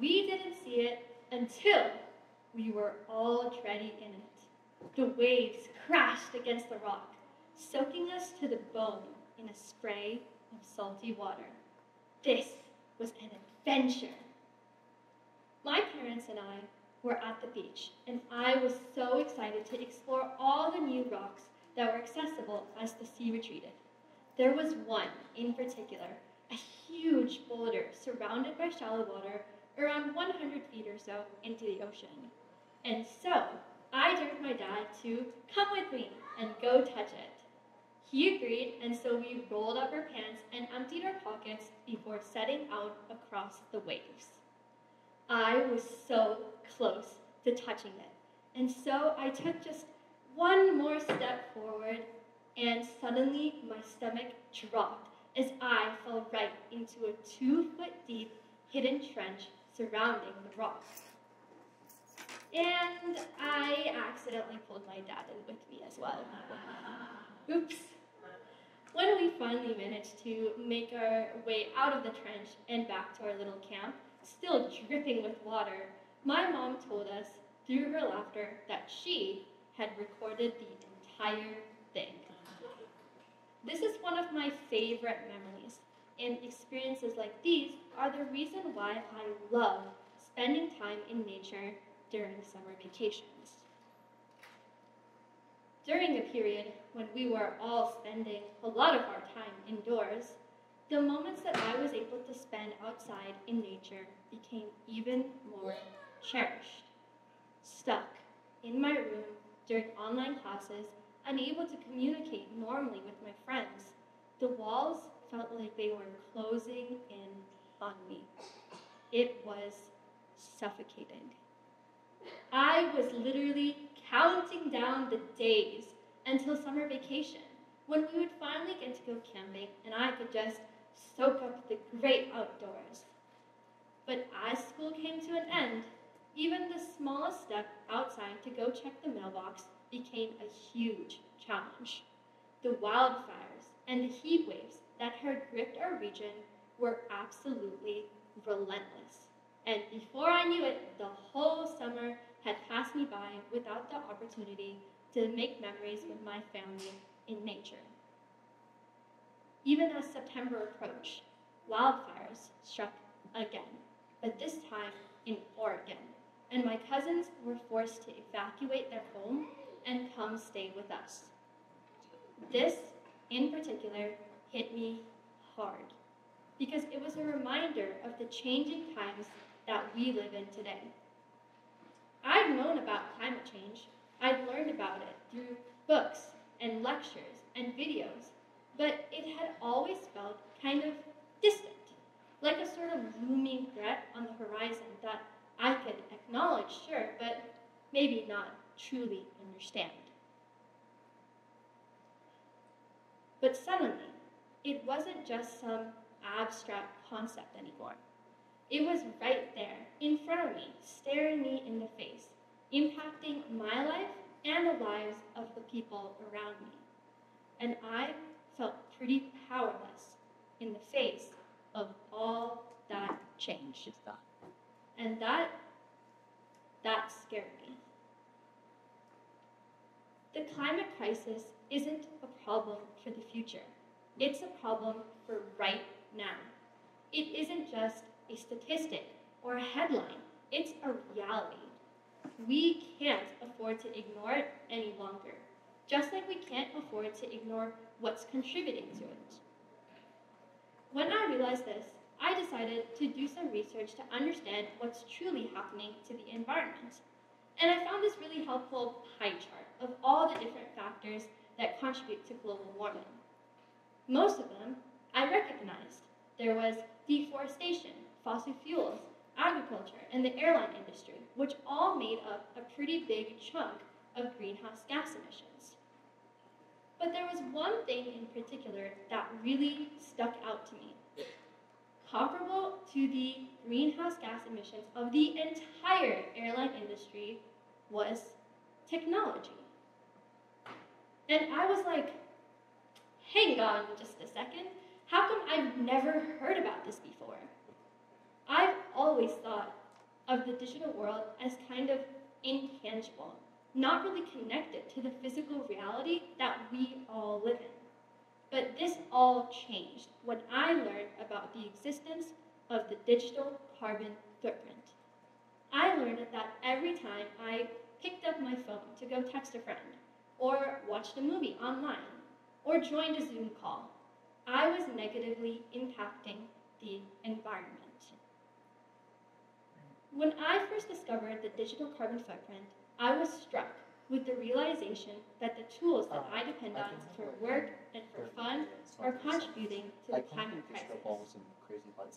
We didn't see it until we were all already in it. The waves crashed against the rock, soaking us to the bone in a spray of salty water. This was an adventure. My parents and I were at the beach, and I was so excited to explore all the new rocks that were accessible as the sea retreated. There was one in particular, a huge boulder surrounded by shallow water around 100 feet or so into the ocean. And so I dared my dad to come with me and go touch it. He agreed, and so we rolled up our pants and emptied our pockets before setting out across the waves. I was so close to touching it, and so I took just one more step forward, and suddenly my stomach dropped as I fell right into a two foot deep hidden trench surrounding the rock. And I accidentally pulled my dad in with me as well. Oops. When we finally managed to make our way out of the trench and back to our little camp, still dripping with water, my mom told us through her laughter that she had recorded the entire thing. This is one of my favorite memories, and experiences like these are the reason why I love spending time in nature during summer vacations. During a period when we were all spending a lot of our time indoors, the moments that I was able to spend outside in nature became even more cherished. Stuck in my room during online classes, unable to communicate normally with my friends, the walls felt like they were closing in on me. It was suffocating. I was literally counting down the days until summer vacation when we would finally get to go camping and I could just soak up the great outdoors. But as school came to an end, even the smallest step outside to go check the mailbox became a huge challenge. The wildfires and the heat waves that had gripped our region were absolutely relentless. And before I knew it, the whole summer had passed me by without the opportunity to make memories with my family in nature. Even as September approached, wildfires struck again, but this time in Oregon, and my cousins were forced to evacuate their home and come stay with us. This, in particular, hit me hard because it was a reminder of the changing times that we live in today. I've known about climate change, I've learned about it through books and lectures and videos, but it had always felt kind of distant, like a sort of looming threat on the horizon that I could acknowledge, sure, but maybe not truly understand. But suddenly, it wasn't just some abstract concept anymore. It was right there, in front of me, staring me in the face, impacting my life and the lives of the people around me. And I felt pretty powerless in the face of all that change. Just thought. And that, that scared me. The climate crisis isn't a problem for the future. It's a problem for right now. It isn't just a statistic or a headline, it's a reality. We can't afford to ignore it any longer, just like we can't afford to ignore what's contributing to it. When I realized this, I decided to do some research to understand what's truly happening to the environment. And I found this really helpful pie chart of all the different factors that contribute to global warming. Most of them I recognized. There was deforestation, fossil fuels, agriculture, and the airline industry, which all made up a pretty big chunk of greenhouse gas emissions. But there was one thing in particular that really stuck out to me. Comparable to the greenhouse gas emissions of the entire airline industry was technology. And I was like, hang on just a second. How come I've never heard about this before? I've always thought of the digital world as kind of intangible, not really connected to the physical reality that we all live in. But this all changed when I learned about the existence of the digital carbon footprint. I learned that every time I picked up my phone to go text a friend, or watched a movie online, or joined a Zoom call, I was negatively impacting the environment. When I first discovered the digital carbon footprint, I was struck with the realization that the tools that I depend on for work and for fun are contributing to the climate crisis.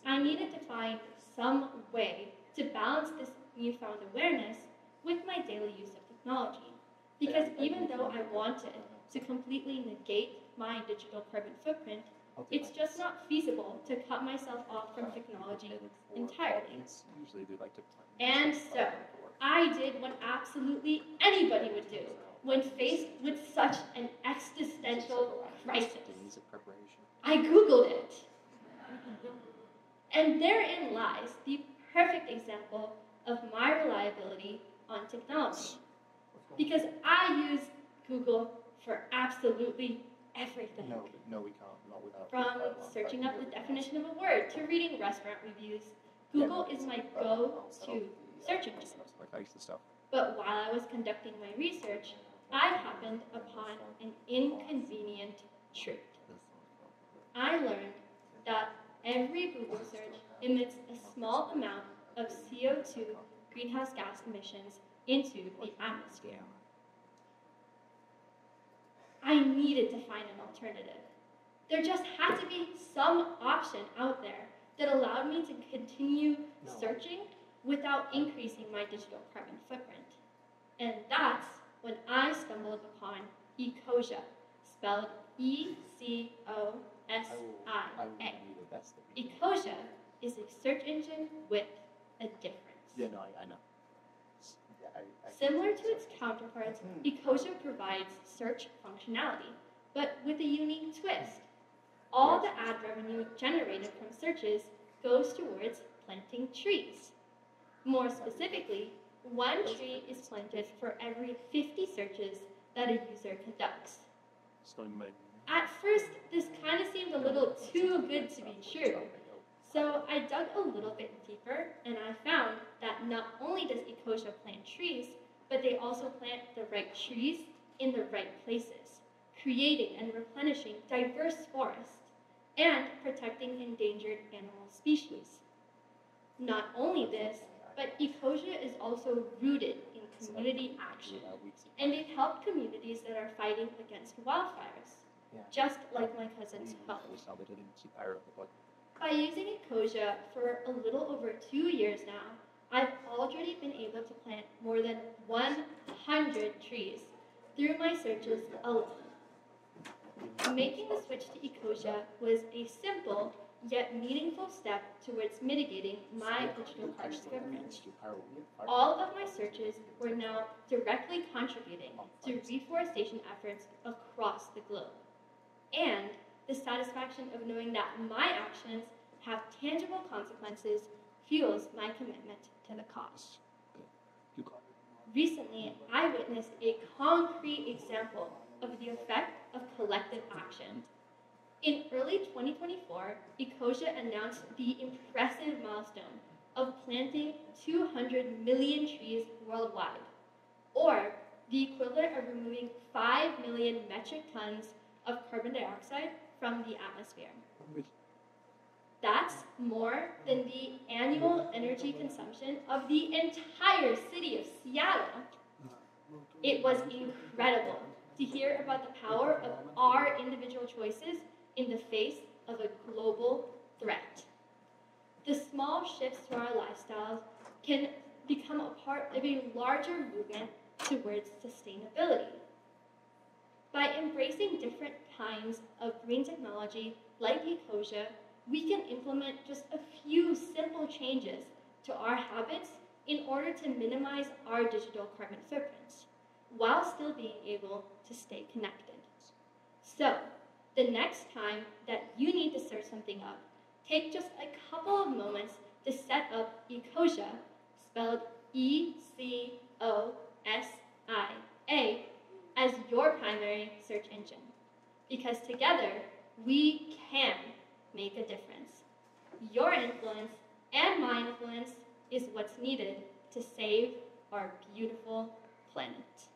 I needed to find some way to balance this newfound awareness with my daily use of technology. Because even though I wanted to completely negate my digital carbon footprint, it's just not feasible to cut myself off from technology entirely. And so, I did what absolutely anybody would do when faced with such an existential crisis. I Googled it. And therein lies the perfect example of my reliability on technology. Because I use Google for absolutely everything. No, no, we can't. Not without. From searching up the definition of a word to reading restaurant reviews, Google is my go-to search engine. Like I used to stuff. But while I was conducting my research, I happened upon an inconvenient truth. I learned that every Google search emits a small amount of CO2 greenhouse gas emissions into the atmosphere. I needed to find an alternative. There just had to be some option out there that allowed me to continue searching without increasing my digital carbon footprint. And that's when I stumbled upon Ecosia, spelled E C O S I A. Ecosia is a search engine with a difference. Yeah, no, I, I know. Yeah, I, I, Similar to its counterparts, Ecosia provides search functionality, but with a unique twist. All the ad revenue generated from searches goes towards planting trees. More specifically, one tree is planted for every 50 searches that a user conducts. At first, this kind of seemed a little too good to be true. So I dug a little bit deeper and I found that not only does Ecosia plant trees, but they also plant the right trees in the right places, creating and replenishing diverse forests and protecting endangered animal species. Not only this, but Ecosia is also rooted in community action, and they've helped communities that are fighting against wildfires, just like my cousin's. By using Ecosia for a little over two years now, I've already been able to plant more than 100 trees through my searches alone. Making the switch to Ecosia was a simple yet meaningful step towards mitigating my digital carbon footprint. All of my searches were now directly contributing to reforestation efforts across the globe. And the satisfaction of knowing that my actions have tangible consequences fuels my commitment to the cause. Recently, I witnessed a concrete example of the effect of collective action. In early 2024, Ecosia announced the impressive milestone of planting 200 million trees worldwide, or the equivalent of removing 5 million metric tons of carbon dioxide from the atmosphere. That's more than the annual energy consumption of the entire city of Seattle. It was incredible to hear about the power of our individual choices in the face of a global threat. The small shifts to our lifestyles can become a part of a larger movement towards sustainability. By embracing different kinds of green technology like Ecosia, we can implement just a few simple changes to our habits in order to minimize our digital carbon footprints while still being able to stay connected. So, the next time that you need to search something up, take just a couple of moments to set up Ecosia, spelled E C O S I A, as your primary search engine. Because together, we can make a difference. Your influence and my influence is what's needed to save our beautiful planet.